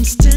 I'm still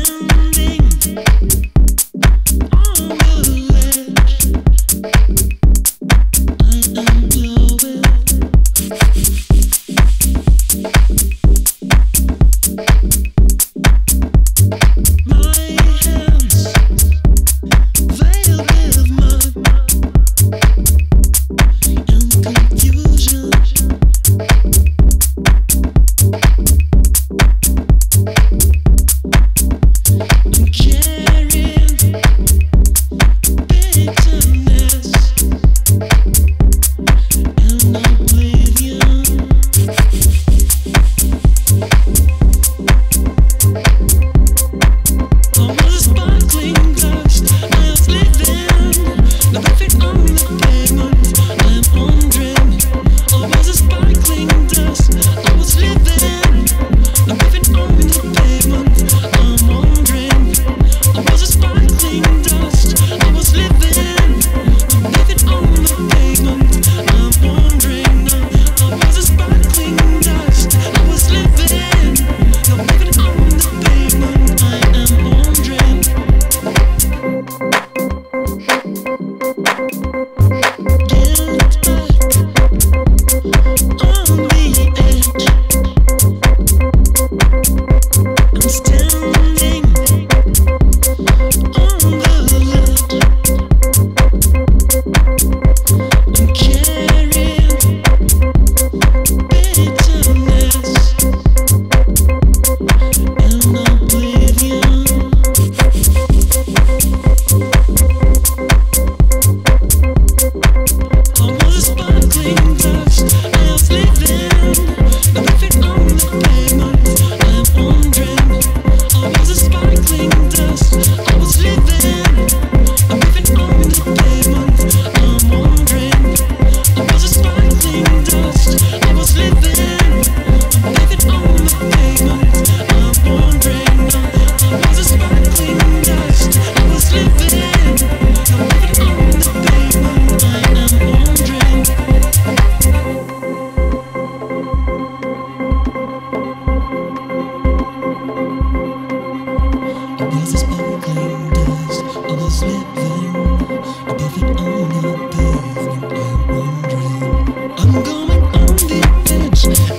Yeah. I'm going on the edge.